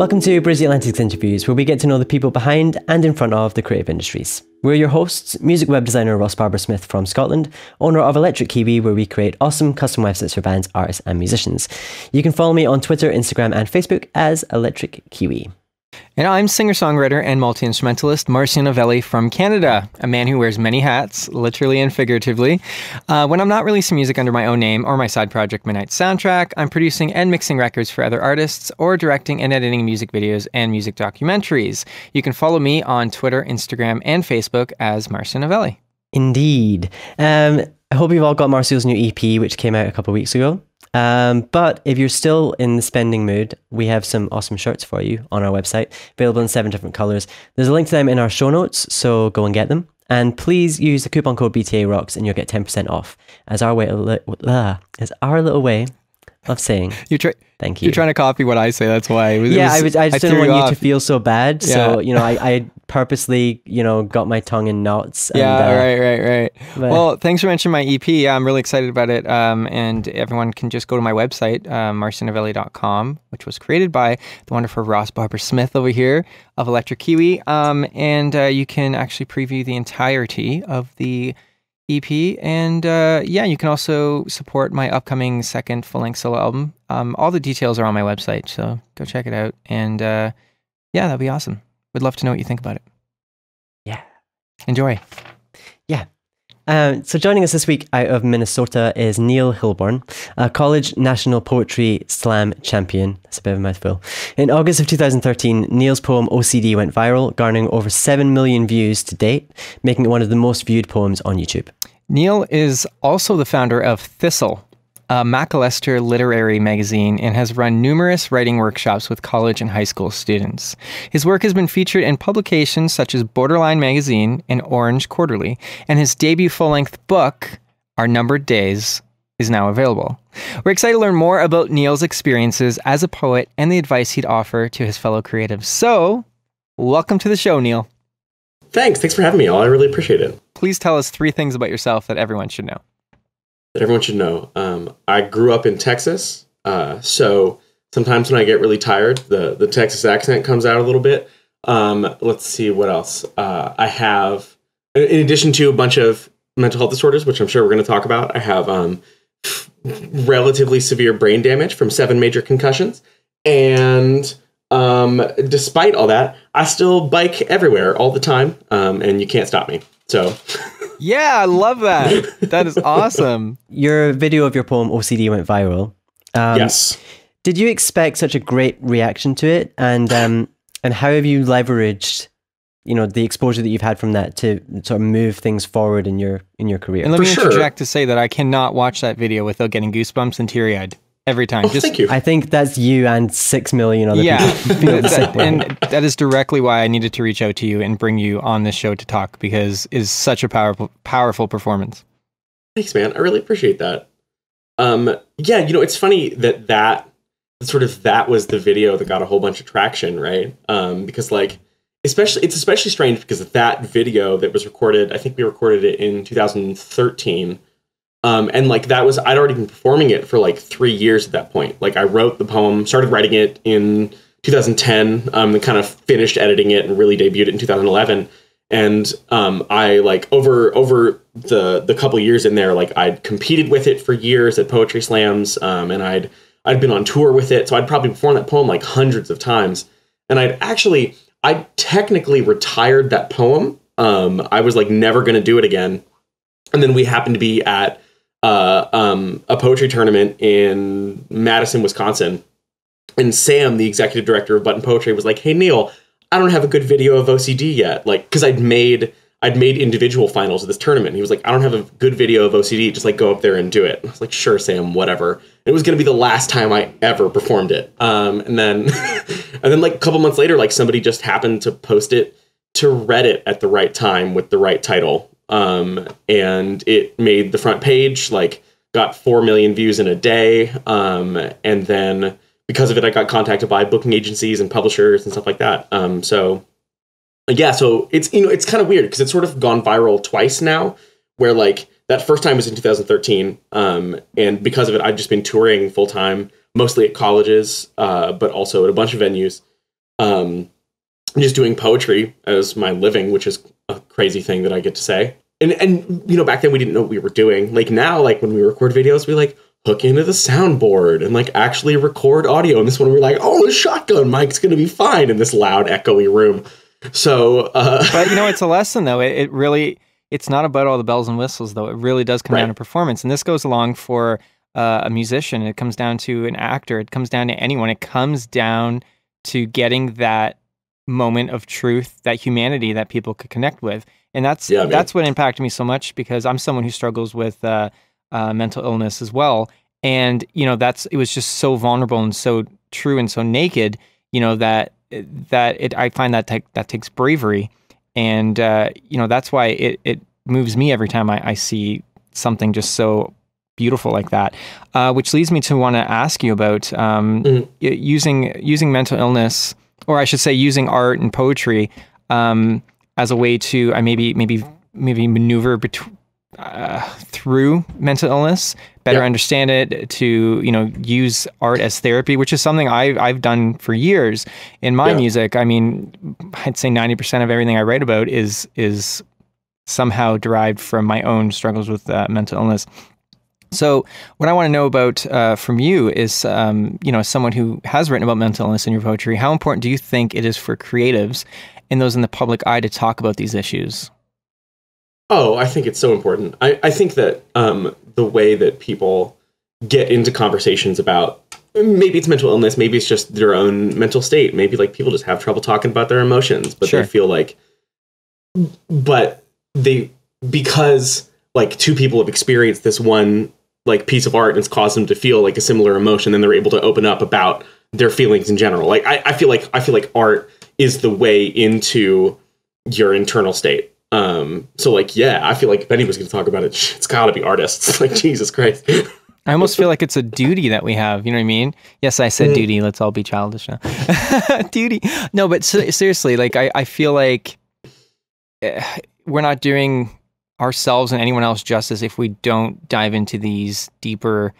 Welcome to Bridge The Atlantic's interviews, where we get to know the people behind and in front of the creative industries. We're your hosts, music web designer Ross Barber Smith from Scotland, owner of Electric Kiwi, where we create awesome custom websites for bands, artists, and musicians. You can follow me on Twitter, Instagram, and Facebook as Electric Kiwi. And I'm singer songwriter and multi instrumentalist Marcio Novelli from Canada, a man who wears many hats, literally and figuratively. Uh, when I'm not releasing music under my own name or my side project Midnight Soundtrack, I'm producing and mixing records for other artists or directing and editing music videos and music documentaries. You can follow me on Twitter, Instagram, and Facebook as Marcio Novelli. Indeed. Um, I hope you've all got Marcio's new EP, which came out a couple weeks ago. Um, but if you're still in the spending mood, we have some awesome shirts for you on our website, available in seven different colors. There's a link to them in our show notes, so go and get them. And please use the coupon code BTA Rocks, and you'll get ten percent off. As our way, uh, as our little way of saying you try. Thank you. You're trying to copy what I say. That's why. Was, yeah, was, I was. I just I didn't want you, you to feel so bad. Yeah. So you know, I, I purposely, you know, got my tongue in knots. And, yeah, uh, right, right, right. But, well, thanks for mentioning my EP. Yeah, I'm really excited about it. Um, and everyone can just go to my website, uh, marcionovelli.com, which was created by the wonderful Ross Barber Smith over here of Electric Kiwi. Um, and uh, you can actually preview the entirety of the EP. And uh, yeah, you can also support my upcoming second full length solo album. Um, all the details are on my website, so go check it out. And uh, yeah, that'd be awesome. Would love to know what you think about it. Yeah. Enjoy. Um, so joining us this week out of Minnesota is Neil Hilborn, a college national poetry slam champion. That's a bit of a mouthful. In August of 2013, Neil's poem OCD went viral, garnering over 7 million views to date, making it one of the most viewed poems on YouTube. Neil is also the founder of Thistle, a Macalester literary magazine and has run numerous writing workshops with college and high school students. His work has been featured in publications such as Borderline Magazine and Orange Quarterly, and his debut full length book, Our Numbered Days, is now available. We're excited to learn more about Neil's experiences as a poet and the advice he'd offer to his fellow creatives. So, welcome to the show, Neil. Thanks. Thanks for having me all. I really appreciate it. Please tell us three things about yourself that everyone should know that everyone should know. Um, I grew up in Texas, uh, so sometimes when I get really tired, the the Texas accent comes out a little bit. Um, let's see what else. Uh, I have, in addition to a bunch of mental health disorders, which I'm sure we're going to talk about. I have um, relatively severe brain damage from seven major concussions, and um, despite all that, I still bike everywhere all the time, um, and you can't stop me. So. Yeah, I love that. That is awesome. Your video of your poem OCD went viral. Um, yes. Did you expect such a great reaction to it? And um, and how have you leveraged, you know, the exposure that you've had from that to sort of move things forward in your in your career? And let For me interject to say that I cannot watch that video without getting goosebumps and teary eyed every time. Oh, Just, thank you. I think that's you and six million other yeah, people. that, and that is directly why I needed to reach out to you and bring you on this show to talk because is such a powerful, powerful performance. Thanks, man. I really appreciate that. Um, yeah, you know, it's funny that that sort of that was the video that got a whole bunch of traction, right? Um, because like, especially it's especially strange because that video that was recorded, I think we recorded it in 2013 um, and like that was I'd already been performing it for like three years at that point. Like I wrote the poem, started writing it in 2010, um, and kind of finished editing it and really debuted it in 2011. And um, I like over over the the couple years in there, like I'd competed with it for years at poetry slams, um, and I'd I'd been on tour with it, so I'd probably performed that poem like hundreds of times. And I'd actually I technically retired that poem. Um, I was like never going to do it again. And then we happened to be at uh, um, a poetry tournament in Madison, Wisconsin. And Sam, the executive director of Button Poetry, was like, "Hey Neil, I don't have a good video of OCD yet, like because I'd made I'd made individual finals of this tournament. He was like, I don't have a good video of OCD. Just like go up there and do it. I was like, sure, Sam, whatever. It was going to be the last time I ever performed it. Um, and then, and then like a couple months later, like somebody just happened to post it to Reddit at the right time with the right title um, and it made the front page like got 4 million views in a day. Um, and then because of it i got contacted by booking agencies and publishers and stuff like that. Um, so yeah so it's you know it's kind of weird because it's sort of gone viral twice now where like that first time was in 2013 um, and because of it i've just been touring full time mostly at colleges uh, but also at a bunch of venues. Um, just doing poetry as my living, which is a crazy thing that I get to say. And and you know, back then we didn't know what we were doing. Like now, like when we record videos, we like hook into the soundboard and like actually record audio. And this one we're like, oh, the shotgun mic's gonna be fine in this loud, echoey room. So, uh, but you know, it's a lesson though. It, it really, it's not about all the bells and whistles though. It really does come right. down to performance, and this goes along for uh, a musician. It comes down to an actor. It comes down to anyone. It comes down to getting that moment of truth, that humanity that people could connect with. And that's yeah, that's what impacted me so much because I'm someone who struggles with uh, uh, mental illness as well. And you know, that's it was just so vulnerable and so true and so naked. You know that that it I find that that takes bravery, and uh, you know that's why it it moves me every time I, I see something just so beautiful like that. Uh, which leads me to want to ask you about um, mm-hmm. using using mental illness or I should say, using art and poetry um, as a way to uh, maybe maybe maybe maneuver between. Uh, through mental illness, better understand it, to you know use art as therapy, which is something I've I've done for years in my yeah. music. I mean, I'd say ninety percent of everything I write about is is somehow derived from my own struggles with uh, mental illness. So, what I want to know about uh, from you is, um, you know, someone who has written about mental illness in your poetry, how important do you think it is for creatives and those in the public eye to talk about these issues? Oh, I think it's so important. I, I think that um, the way that people get into conversations about maybe it's mental illness, maybe it's just their own mental state, maybe like people just have trouble talking about their emotions, but sure. they feel like, but they, because like two people have experienced this one like piece of art and it's caused them to feel like a similar emotion then they're able to open up about their feelings in general like I, I feel like i feel like art is the way into your internal state um so like yeah i feel like if anybody's gonna talk about it it's gotta be artists like jesus christ I almost feel like it's a duty that we have. You know what I mean? Yes, I said mm. duty. Let's all be childish now. duty. No, but seriously, like I, I feel like eh, we're not doing ourselves and anyone else justice if we don't dive into these deeper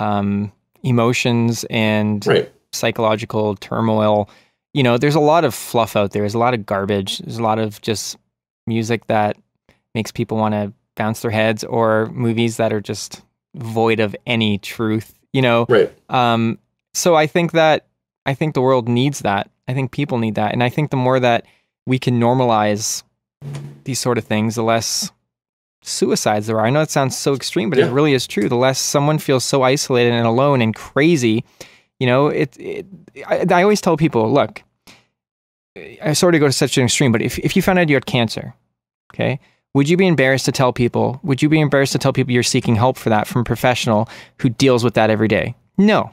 um, emotions and right. psychological turmoil. You know, there's a lot of fluff out there. There's a lot of garbage. There's a lot of just music that makes people want to bounce their heads, or movies that are just void of any truth. You know, right? Um, so I think that I think the world needs that. I think people need that, and I think the more that we can normalize these sort of things, the less suicides there are. I know it sounds so extreme, but yeah. it really is true. The less someone feels so isolated and alone and crazy, you know, it, it I, I, always tell people, look, I sort of go to such an extreme, but if, if you found out you had cancer, okay, would you be embarrassed to tell people? Would you be embarrassed to tell people you're seeking help for that from a professional who deals with that every day? No.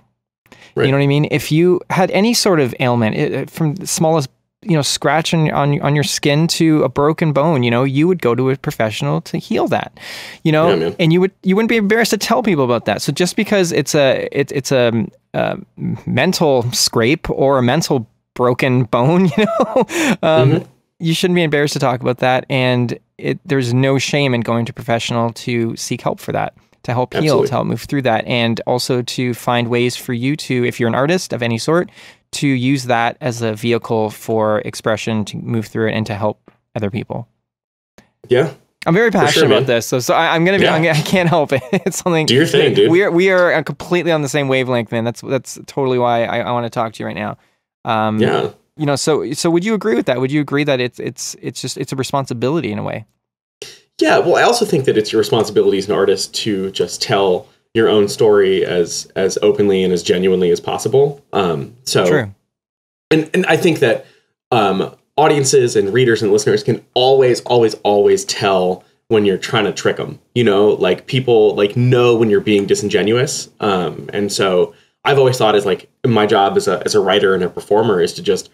Right. You know what I mean? If you had any sort of ailment, it, from the smallest you know scratch on, on on your skin to a broken bone you know you would go to a professional to heal that you know? Yeah, and you would you wouldn't be embarrassed to tell people about that. So just because it's a it, it's a, a mental scrape or a mental broken bone you know um, mm-hmm. you shouldn't be embarrassed to talk about that. And it, there's no shame in going to professional to seek help for that to help heal Absolutely. to help move through that and also to find ways for you to if you're an artist of any sort to use that as a vehicle for expression to move through it and to help other people. Yeah. I'm very passionate sure, about this, so so I, am gonna be. Yeah. I'm, I can not help it. It's something. Do your thing, dude. We are we are completely on the same wavelength, man. That's that's totally why I, I want to talk to you right now. Um, yeah. You know, so so would you agree with that? Would you agree that it's it's it's just it's a responsibility in a way? Yeah. Well, I also think that it's your responsibility as an artist to just tell your own story as as openly and as genuinely as possible. Um, so, True. and and I think that um, audiences and readers and listeners can always, always, always tell when you're trying to trick them. You know, like people like know when you're being disingenuous. Um, and so I've always thought as like my job as a as a writer and a performer is to just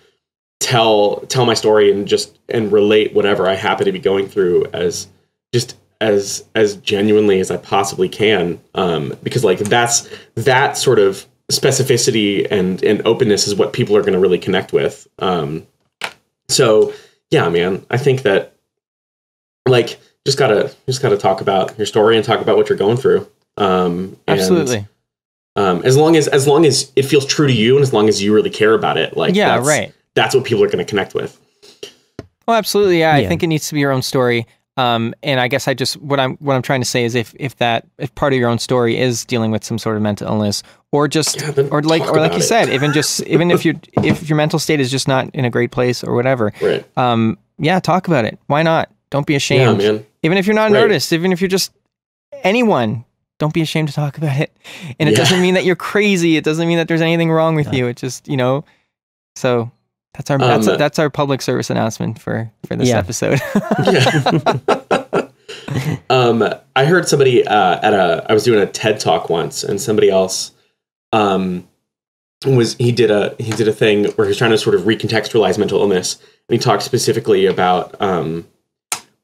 tell tell my story and just and relate whatever I happen to be going through as just as as genuinely as I possibly can, um, because like that's that sort of specificity and and openness is what people are going to really connect with. Um, so yeah, man, I think that like just gotta just gotta talk about your story and talk about what you're going through. Um, and, Absolutely. Um, as long as as long as it feels true to you and as long as you really care about it, like yeah, that's, right. that's what people are going to connect with. Oh, absolutely. Yeah, yeah, I think it needs to be your own story. Um, and I guess I just what I'm what I'm trying to say is if if that if part of your own story is dealing with some sort of mental illness or just yeah, or like or like you it. said even just even if you if your mental state is just not in a great place or whatever right. um yeah talk about it. Why not? Don't be ashamed. yeah, even if you're not an right. artist even if you're just anyone don't be ashamed to talk about it. And it yeah. doesn't mean that you're crazy. It doesn't mean that there's anything wrong with you. It just you know so that's our um, that's, that's our public service announcement for for this yeah. episode. um, I heard somebody uh, at a I was doing a TED talk once, and somebody else um, was he did a he did a thing where he was trying to sort of recontextualize mental illness, and he talked specifically about um,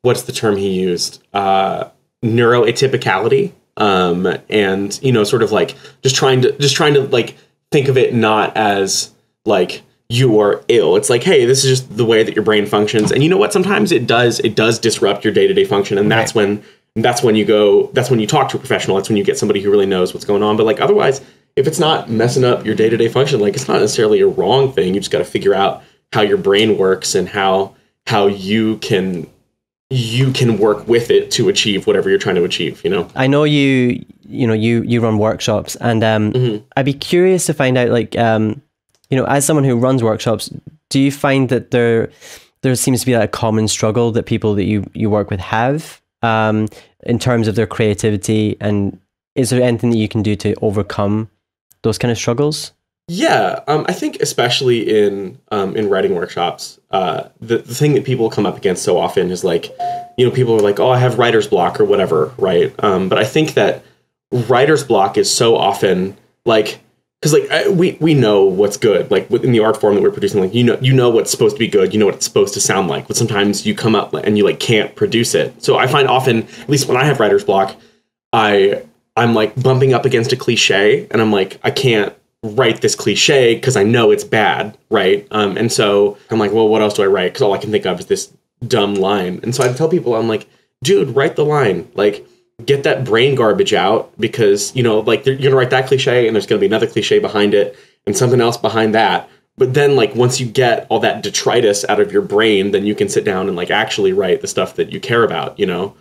what's the term he used uh, neuroatypicality, um, and you know, sort of like just trying to just trying to like think of it not as like you are ill. It's like, hey, this is just the way that your brain functions. And you know what? Sometimes it does it does disrupt your day-to-day function and that's right. when that's when you go that's when you talk to a professional. That's when you get somebody who really knows what's going on. But like otherwise, if it's not messing up your day-to-day function, like it's not necessarily a wrong thing. You just got to figure out how your brain works and how how you can you can work with it to achieve whatever you're trying to achieve you know i know you you know you you run workshops and um mm-hmm. i'd be curious to find out like um you know, as someone who runs workshops, do you find that there there seems to be a common struggle that people that you you work with have um, in terms of their creativity, and is there anything that you can do to overcome those kind of struggles? Yeah, um, I think especially in um, in writing workshops, uh, the the thing that people come up against so often is like, you know, people are like, "Oh, I have writer's block" or whatever, right? Um, but I think that writer's block is so often like because like I, we we know what's good. Like within the art form that we're producing like you know you know what's supposed to be good you know what it's supposed to sound like but sometimes you come up and you like can't produce it. So i find often at least when i have writer's block i i'm like bumping up against a cliche and i'm like i can't write this cliche because i know it's bad right? Um and so i'm like well what else do i write? Because all i can think of is this dumb line. And so i tell people i'm like dude write the line. Like get that brain garbage out because you know like you're gonna write that cliche and there's gonna be another cliche behind it and something else behind that. But then like once you get all that detritus out of your brain then you can sit down and like actually write the stuff that you care about you know?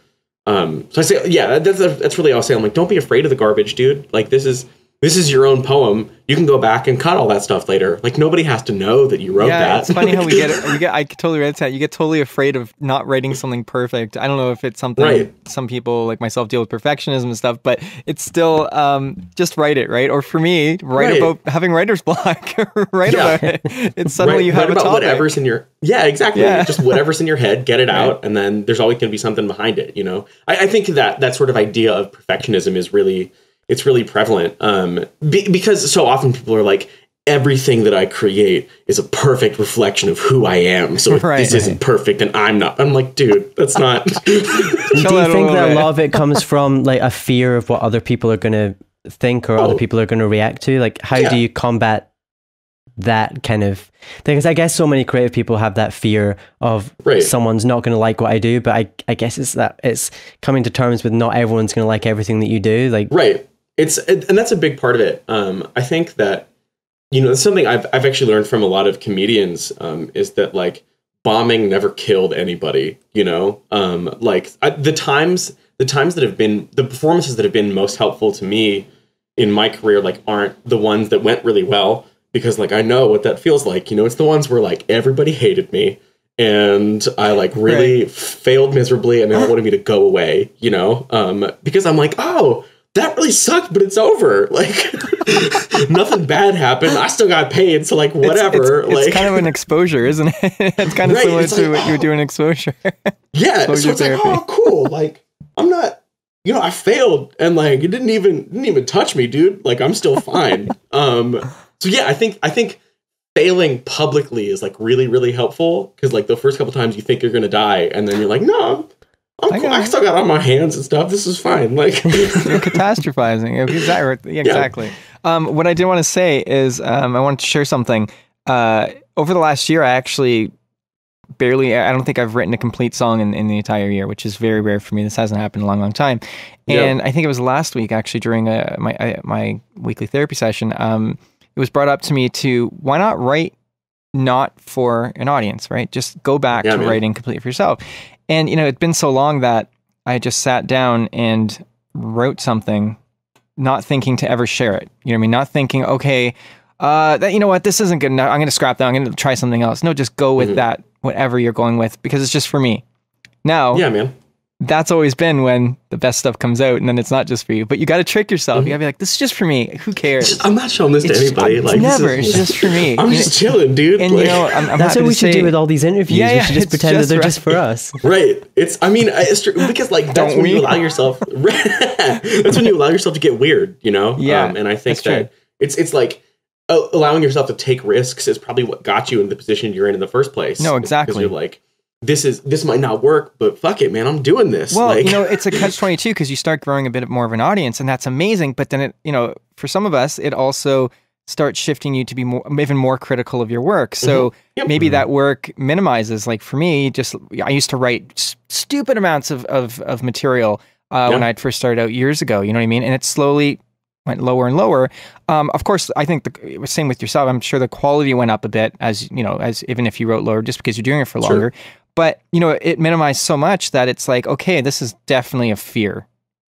Um so i say yeah that's that's really all i say. I'm like don't be afraid of the garbage dude. Like this is this is your own poem. You can go back and cut all that stuff later. Like nobody has to know that you wrote yeah, that. it's funny how we get it. We get. I totally read that. You get totally afraid of not writing something perfect. I don't know if it's something right. some people like myself deal with perfectionism and stuff, but it's still um, just write it, right? Or for me, write right. about having writer's block. write yeah. about it. It's suddenly right. you have about whatever's in your yeah exactly yeah. just whatever's in your head, get it out, and then there's always going to be something behind it. You know, I, I think that that sort of idea of perfectionism is really it's really prevalent um, be, because so often people are like everything that I create is a perfect reflection of who I am. So if right, this right. isn't perfect, and I'm not. I'm like, dude, that's not. Do you think that a lot of it comes from like a fear of what other people are going to think or oh. other people are going to react to? Like, how yeah. do you combat that kind of thing because I guess so many creative people have that fear of right. someone's not going to like what I do, but I I guess it's that it's coming to terms with not everyone's going to like everything that you do. Like, right it's and that's a big part of it. Um, I think that you know something I've I've actually learned from a lot of comedians um, is that like bombing never killed anybody. You know, um, like I, the times the times that have been the performances that have been most helpful to me in my career like aren't the ones that went really well because like I know what that feels like. You know, it's the ones where like everybody hated me and I like really right. failed miserably and they wanted me to go away, you know? Um, because I'm like, oh, that really sucked, but it's over. Like nothing bad happened. I still got paid, so like whatever. It's, it's, like it's kind of an exposure, isn't it? it's kind of right, similar to like, what oh. you were doing exposure. Yeah, exposure so it's therapy. like, oh, cool. Like I'm not, you know, I failed, and like it didn't even didn't even touch me, dude. Like I'm still fine. um, so yeah, I think I think failing publicly is like really really helpful because like the first couple times you think you're gonna die, and then you're like, no, I, cool. I still got on my hands and stuff. This is fine. Like you're catastrophizing. Exactly. exactly. Yeah. Um, what I did want to say is um, I wanted to share something. Uh, over the last year, I actually barely. I don't think I've written a complete song in, in the entire year, which is very rare for me. This hasn't happened in a long, long time. And yep. I think it was last week, actually, during a, my a, my weekly therapy session. Um, it was brought up to me to why not write not for an audience, right? Just go back yeah, to man. writing completely for yourself. And you know, it's been so long that I just sat down and wrote something, not thinking to ever share it. You know what I mean? Not thinking, okay, uh, that you know what, this isn't good enough. I'm going to scrap that. I'm going to try something else. No, just go with mm-hmm. that, whatever you're going with, because it's just for me. Now, yeah, man that's always been when the best stuff comes out and then it's not just for you. But you got to trick yourself. Mm-hmm. You got to be like, this is just for me. Who cares? I'm not showing this it's, to anybody. Like never. Is, it's just for me. I'm just chilling, dude. And like, you know, I'm, I'm that's what we should say, do with all these interviews. Yeah, yeah, we should just pretend just that they're right. just for us. Right. It's. I mean, it's true because like that's Don't when we? you allow yourself. that's when you allow yourself to get weird. You know. Yeah. Um, and I think that true. it's it's like allowing yourself to take risks is probably what got you in the position you're in in the first place. No, exactly. Because you're like this is this might not work, but fuck it, man, I'm doing this. Well, like, you know, it's a catch twenty two because you start growing a bit more of an audience, and that's amazing. But then it, you know, for some of us, it also starts shifting you to be more, even more critical of your work. So mm-hmm. yep. maybe mm-hmm. that work minimizes. Like for me, just I used to write s- stupid amounts of of, of material uh, yep. when I first started out years ago. You know what I mean? And it slowly went lower and lower. Um, of course, I think the same with yourself. I'm sure the quality went up a bit as you know, as even if you wrote lower, just because you're doing it for longer. Sure. But you know, it minimized so much that it's like, okay, this is definitely a fear.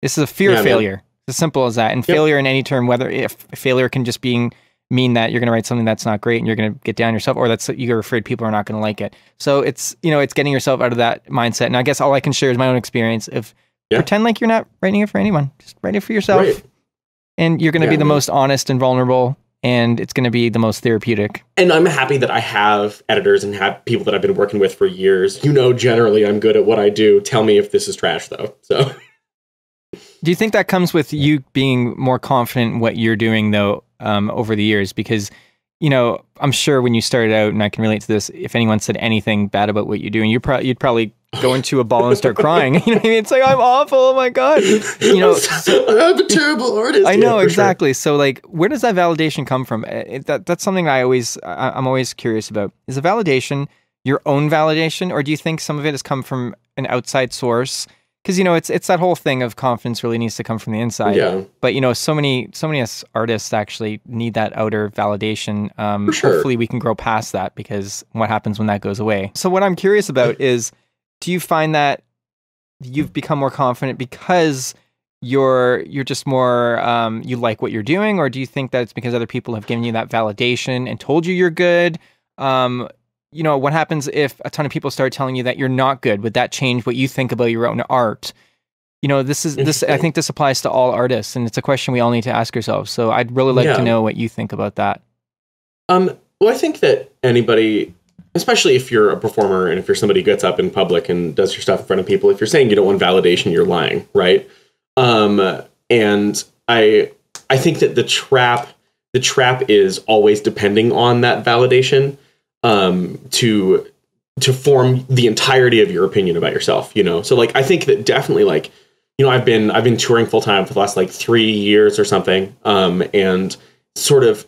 This is a fear yeah, of failure. Man. It's as simple as that. And yep. failure in any term, whether if failure can just being mean that you're going to write something that's not great and you're going to get down yourself, or that's you're afraid people are not going to like it. So it's you know, it's getting yourself out of that mindset. And I guess all I can share is my own experience. If yeah. pretend like you're not writing it for anyone, just write it for yourself, right. and you're going to yeah, be the man. most honest and vulnerable and it's going to be the most therapeutic. And I'm happy that I have editors and have people that I've been working with for years. You know, generally I'm good at what I do. Tell me if this is trash, though. So, do you think that comes with you being more confident in what you're doing, though, um, over the years? Because you know, I'm sure when you started out, and I can relate to this, if anyone said anything bad about what you're doing, you pro- you'd probably go into a ball and start crying. You know what I mean? It's like I'm awful. Oh my god. You know, I'm a terrible artist. I know yeah, exactly. Sure. So like, where does that validation come from? It, that that's something I always I, am always curious about. Is the validation your own validation, or do you think some of it has come from an outside source? Because you know, it's it's that whole thing of confidence really needs to come from the inside. Yeah. But you know, so many so many artists actually need that outer validation. Um, sure. Hopefully, we can grow past that because what happens when that goes away? So what I'm curious about is do you find that you've become more confident because you're you're just more um, you like what you're doing, or do you think that it's because other people have given you that validation and told you you're good? Um, you know, what happens if a ton of people start telling you that you're not good? Would that change what you think about your own art? You know, this is this. I think this applies to all artists, and it's a question we all need to ask ourselves. So, I'd really like yeah. to know what you think about that. Um. Well, I think that anybody especially if you're a performer and if you're somebody who gets up in public and does your stuff in front of people if you're saying you don't want validation you're lying right? Um, and i i think that the trap the trap is always depending on that validation um, to to form the entirety of your opinion about yourself you know? So like i think that definitely like you know i've been i've been touring full time for the last like three years or something um, and sort of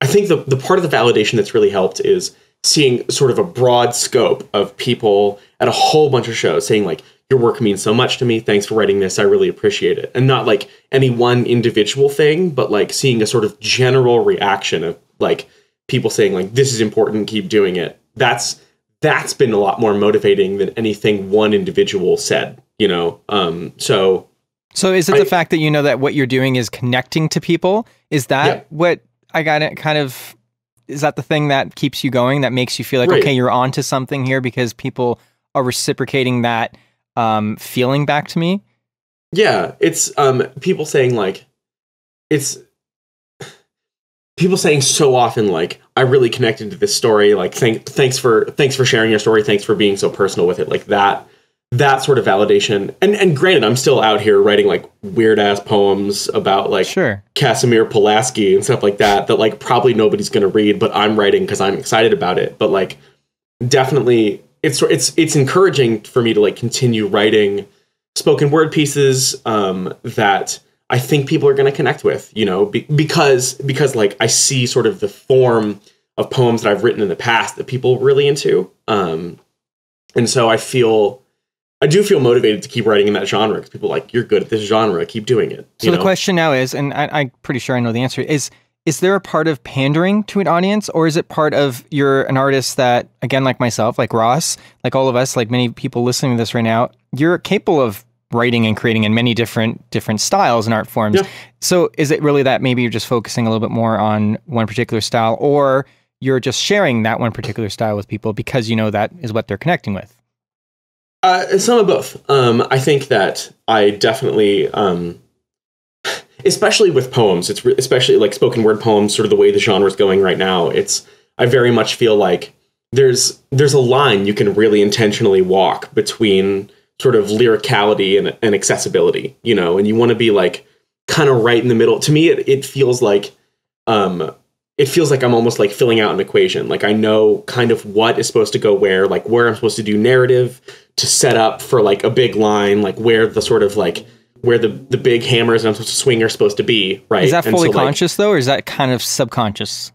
i think the the part of the validation that's really helped is seeing sort of a broad scope of people at a whole bunch of shows saying like your work means so much to me. Thanks for writing this. I really appreciate it. And not like any one individual thing but like seeing a sort of general reaction of like people saying like this is important. Keep doing it. That's that's been a lot more motivating than anything one individual said you know? Um so so is it I, the fact that you know that what you're doing is connecting to people? Is that yeah. what i got it kind of is that the thing that keeps you going that makes you feel like right. okay you're onto something here because people are reciprocating that um, feeling back to me? Yeah it's um, people saying like it's people saying so often like i really connected to this story like thank, thanks for thanks for sharing your story. Thanks for being so personal with it like that that sort of validation. And and granted, I'm still out here writing like weird ass poems about like sure. Casimir Pulaski and stuff like that that like probably nobody's gonna read, but I'm writing because I'm excited about it. But like definitely it's it's it's encouraging for me to like continue writing spoken word pieces um, that I think people are going to connect with, you know, be, because because like I see sort of the form of poems that I've written in the past that people really into, um, and so I feel I do feel motivated to keep writing in that genre because people like you're good at this genre, keep doing it. So the know? question now is, and I, am pretty sure I know the answer is: is there a part of pandering to an audience or is it part of you're an artist that again like myself like ross like all of us like many people listening to this right now you're capable of writing and creating in many different different styles and art forms yeah. so is it really that maybe you're just focusing a little bit more on one particular style or you're just sharing that one particular style with people because you know that is what they're connecting with uh, some of both. Um, i think that i definitely um, especially with poems it's re- especially like spoken word poems sort of the way the genre is going right now it's i very much feel like there's there's a line you can really intentionally walk between sort of lyricality and, and accessibility you know and you want to be like kind of right in the middle. To me it, it feels like um it feels like i'm almost like filling out an equation like i know kind of what is supposed to go where like where i'm supposed to do narrative to set up for like a big line like where the sort of like where the the big hammers I'm supposed to swing are supposed to be, right? Is that fully so, conscious like, though, or is that kind of subconscious?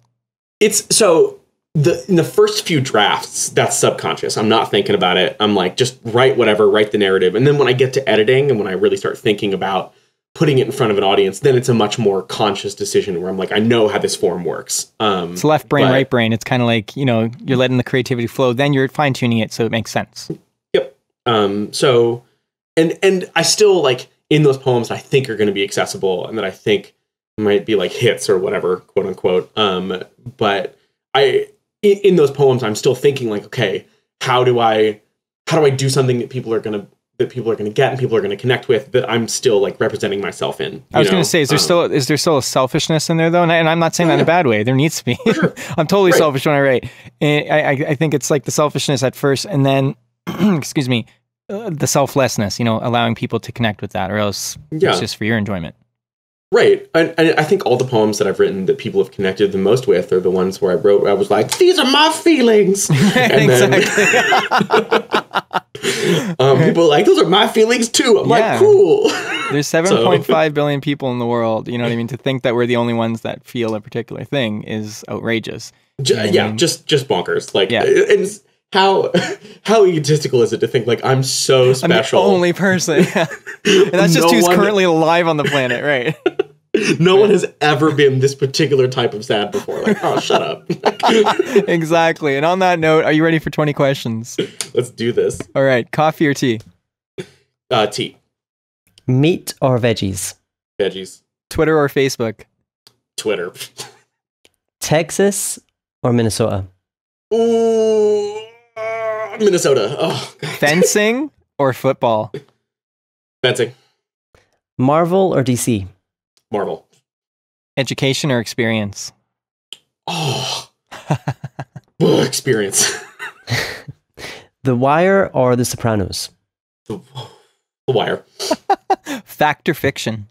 It's so the in the first few drafts, that's subconscious. I'm not thinking about it. I'm like just write whatever, write the narrative, and then when I get to editing and when I really start thinking about putting it in front of an audience, then it's a much more conscious decision where I'm like, I know how this form works. Um, it's left brain, but, right brain. It's kind of like you know you're letting the creativity flow, then you're fine tuning it so it makes sense. Yep. Um. So, and and I still like in those poems I think are going to be accessible and that I think might be like hits or whatever, quote unquote. Um, but I in, in those poems I'm still thinking like, okay, how do I how do I do something that people are going to that people are going to get and people are going to connect with that I'm still like representing myself in. I was going to say, is there um, still is there still a selfishness in there though? And, I, am not saying that in a bad way. There needs to be. I'm totally right. selfish when I write. And I, I, I think it's like the selfishness at first, and then excuse me, uh, the selflessness, you know, allowing people to connect with that, or else yeah. it's just for your enjoyment. Right. And, and, I think all the poems that I've written that people have connected the most with are the ones where I wrote, I was like, these are my feelings. and then um, people are like, those are my feelings too. I'm yeah. like, cool. There's 7.5 so. billion people in the world. You know what I mean? To think that we're the only ones that feel a particular thing is outrageous. You know yeah. I mean? Just, just bonkers. Like, yeah. and how how egotistical is it to think like I'm so special? I'm the only person. and that's just no who's one, currently alive on the planet, right? No one has ever been this particular type of sad before. Like, oh, shut up. exactly. And on that note, are you ready for 20 questions? Let's do this. All right. Coffee or tea? Uh, tea. Meat or veggies? Veggies. Twitter or Facebook? Twitter. Texas or Minnesota? Ooh. Minnesota. Oh, fencing or football? Fencing. Marvel or DC? Marvel. Education or experience? Oh, experience. the Wire or The Sopranos? The, the Wire. fact or fiction?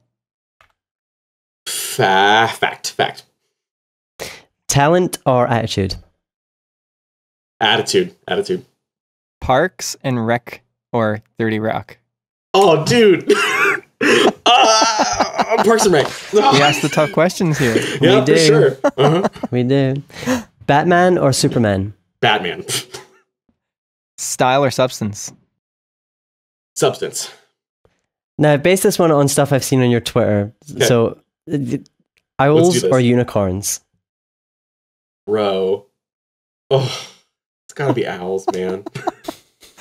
Fa- fact. Fact. Talent or attitude? Attitude. Attitude. Parks and Rec or 30 Rock? Oh, dude. Uh, Parks and Rec. we ask the tough questions here. Yeah, we do. sure. Uh-huh. we do. Batman or Superman? Batman. Style or substance? Substance. Now, I base this one on stuff I've seen on your Twitter. Okay. So, owls or unicorns? Bro. Oh. It's gotta be owls, man.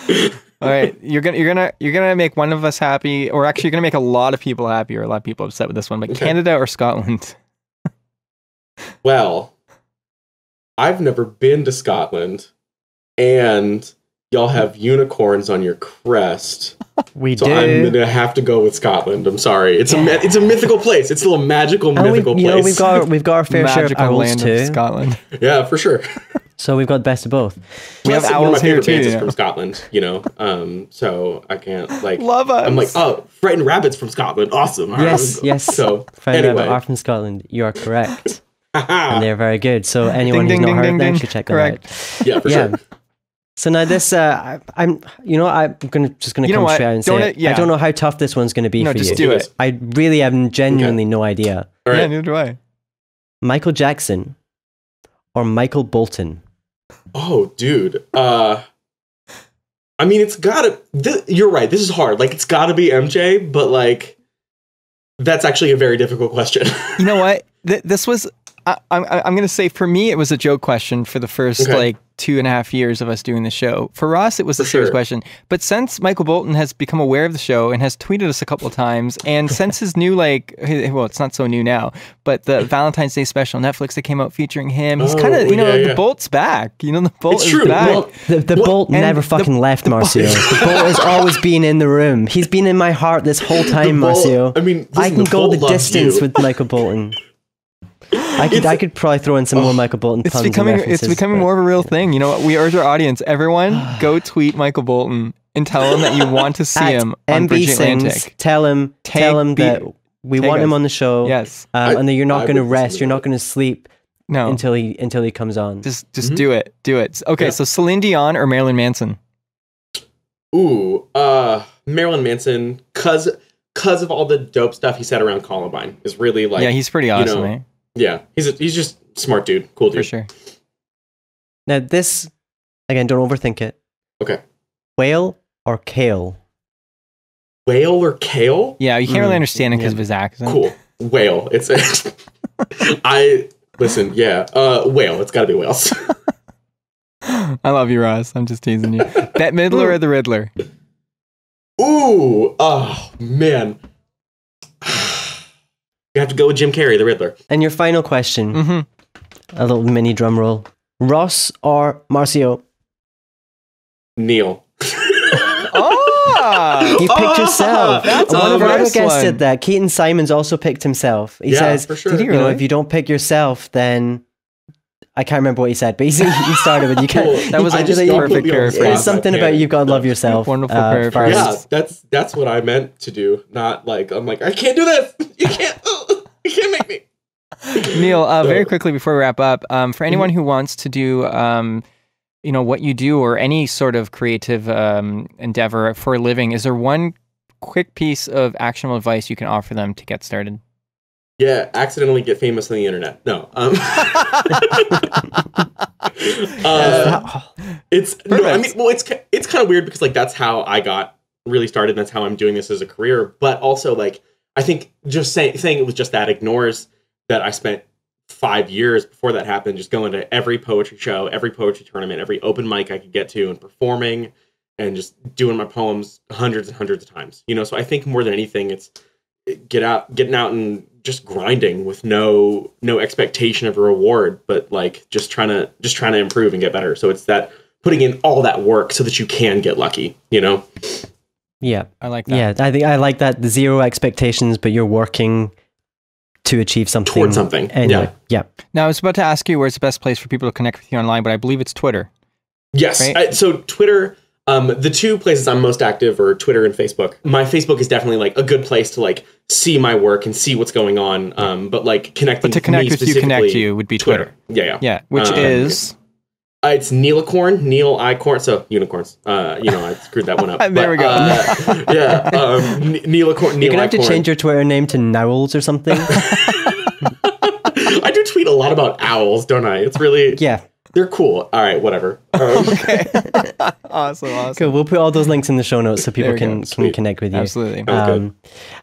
All right, you're gonna you're gonna you're gonna make one of us happy, or actually you're gonna make a lot of people happy, or a lot of people upset with this one. But okay. Canada or Scotland? well, I've never been to Scotland, and y'all have unicorns on your crest. We so do. I'm gonna have to go with Scotland. I'm sorry. It's a it's a mythical place. It's still a magical and mythical we, place. You know, we've got we've got our fair share of owls land too. Of Scotland. Yeah, for sure. So we've got the best of both. We have owls here too. Yeah. from Scotland, you know. Um, so I can't like love us. I'm like, oh, frightened rabbits from Scotland, awesome. Yes, yes. So frightened anyway. rabbit are from Scotland. You are correct, and they're very good. So anyone ding, who's ding, not ding, heard them should check correct. them out. Yeah, for yeah. sure. So now this, uh, I, am you know, I'm gonna just gonna you come straight out and don't say, it, yeah. I don't know how tough this one's gonna be no, for just you. do it. I really have genuinely okay. no idea. All right. Yeah, neither do I. Michael Jackson or Michael Bolton. Oh, dude. Uh I mean, it's gotta. Th- you're right. This is hard. Like, it's gotta be MJ, but like, that's actually a very difficult question. you know what? Th- this was I, am I'm, I'm going to say for me, it was a joke question for the first okay. like two and a half years of us doing the show. For Ross, it was for a serious sure. question. But since Michael Bolton has become aware of the show and has tweeted us a couple of times, and since his new like, well, it's not so new now, but the Valentine's Day special Netflix that came out featuring him, he's oh, kind of you know yeah, yeah. the Bolt's back. You know the Bolt it's is true. back. Well, the, the Bolt never fucking the, left, Marcio. The, the Bolt has always been in the room. He's been in my heart this whole time, Marcio. I mean, listen, I can go the distance you. with Michael Bolton. I could I could probably throw in some oh, more Michael Bolton. It's becoming it's becoming but. more of a real thing. You know what? We urge our audience, everyone, go tweet Michael Bolton and tell him that you want to see him on MB Atlantic. Tell him take tell him that we want us. him on the show. Yes, um, I, and that you're not going to rest. You're not going to sleep. No, until he until he comes on. Just just mm-hmm. do it. Do it. Okay, yeah. so Celine Dion or Marilyn Manson? Ooh, uh, Marilyn Manson, cause cause of all the dope stuff he said around Columbine is really like yeah, he's pretty awesome. You know, eh? Yeah, he's a, he's just smart dude, cool dude. For sure. Now this again, don't overthink it. Okay. Whale or kale? Whale or kale? Yeah, you can't mm. really understand it because yeah. of his accent. Cool. Whale. It's a, I listen. Yeah, uh, whale. It's got to be whales. I love you, Ross. I'm just teasing you. Bette Midler or the Riddler? Ooh, oh man. You have to go with Jim Carrey, the Riddler. And your final question. Mm-hmm. A little mini drum roll. Ross or Marcio? Neil. oh, you picked yourself. That's One of our other guests did that. Keaton Simons also picked himself. He yeah, says, sure. you, know, if you don't pick yourself, then I can't remember what he said, but he, he started with you can't. Cool. That was a just perfect paraphrase. It's something about you've got to love yourself. Wonderful uh, paraphrase. Yeah, that's that's what I meant to do. Not like I'm like I can't do this. You can't. you can't make me. Neil, uh, very quickly before we wrap up, um, for anyone mm-hmm. who wants to do, um, you know, what you do or any sort of creative um, endeavor for a living, is there one quick piece of actionable advice you can offer them to get started? Yeah, accidentally get famous on the internet. No. Um, uh, it's no, I mean, well, it's it's kind of weird because like that's how I got really started. And that's how I'm doing this as a career. But also like I think just saying saying it was just that ignores that I spent five years before that happened just going to every poetry show, every poetry tournament, every open mic I could get to, and performing and just doing my poems hundreds and hundreds of times. You know, so I think more than anything, it's get out getting out and just grinding with no no expectation of a reward but like just trying to just trying to improve and get better. So it's that putting in all that work so that you can get lucky you know? Yeah. I like that. Yeah i think i like that the zero expectations but you're working to achieve something toward something anyway. yeah yeah now i was about to ask you where's the best place for people to connect with you online but i believe it's twitter yes right? I, so twitter um, the two places I'm most active are Twitter and Facebook. My Facebook is definitely like a good place to like see my work and see what's going on. Um, but like connecting but to connect with you, connect you would be Twitter. Twitter. Yeah, yeah, yeah. Which um, is uh, it's Neilicorn, Neil Icorn. So unicorns. Uh, you know, I screwed that one up. there but, we go. Uh, yeah, um, Neilicorn. Neil You're gonna have to change your Twitter name to Nowls or something. I do tweet a lot about owls, don't I? It's really yeah. They're cool. All right, whatever. Um, okay. awesome, awesome. Cool. We'll put all those links in the show notes so people can, can connect with you. Absolutely. Um,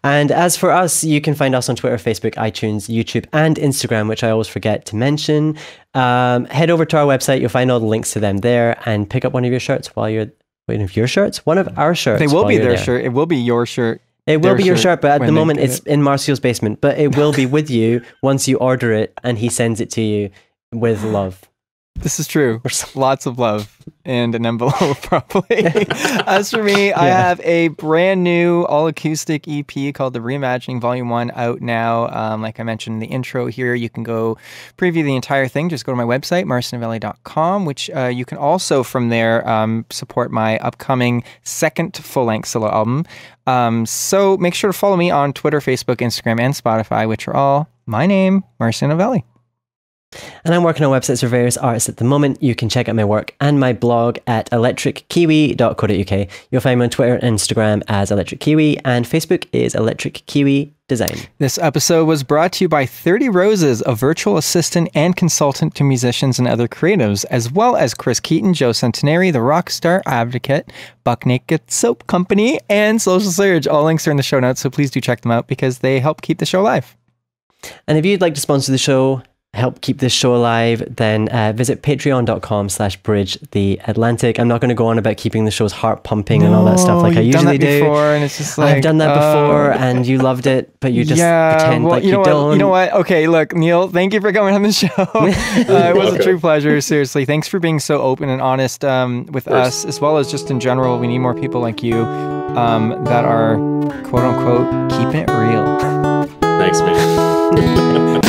and as for us, you can find us on Twitter, Facebook, iTunes, YouTube, and Instagram, which I always forget to mention. Um, head over to our website. You'll find all the links to them there and pick up one of your shirts while you're one of your shirts, one of our shirts. They will be their there. shirt. It will be your shirt. It will be your shirt, but at the moment it's it. in Marcio's basement. But it will be with you once you order it and he sends it to you with love. This is true. Lots of love and an envelope, probably. As for me, yeah. I have a brand new all acoustic EP called The Reimagining Volume 1 out now. Um, like I mentioned in the intro here, you can go preview the entire thing. Just go to my website, marcionovelli.com, which uh, you can also from there um, support my upcoming second full length solo album. Um, so make sure to follow me on Twitter, Facebook, Instagram, and Spotify, which are all my name, Marcio Novelli. And I'm working on websites for various artists at the moment. You can check out my work and my blog at electrickiwi.co.uk. You'll find me on Twitter and Instagram as Electric Kiwi, and Facebook is Electric Kiwi Design. This episode was brought to you by 30 Roses, a virtual assistant and consultant to musicians and other creatives, as well as Chris Keaton, Joe Centenary, the Rockstar Advocate, Buck Naked Soap Company, and Social Surge. All links are in the show notes, so please do check them out because they help keep the show alive. And if you'd like to sponsor the show, help keep this show alive, then uh, visit patreon.com slash bridge the Atlantic. I'm not going to go on about keeping the show's heart pumping and all that stuff like I usually do. Before, and it's just like, I've done that uh, before and you loved it, but you just yeah, pretend well, like you, know you don't. You know what? Okay, look, Neil, thank you for coming on the show. uh, it was a true pleasure, seriously. Thanks for being so open and honest um, with us, as well as just in general. We need more people like you um, that are quote unquote keeping it real. Thanks, man.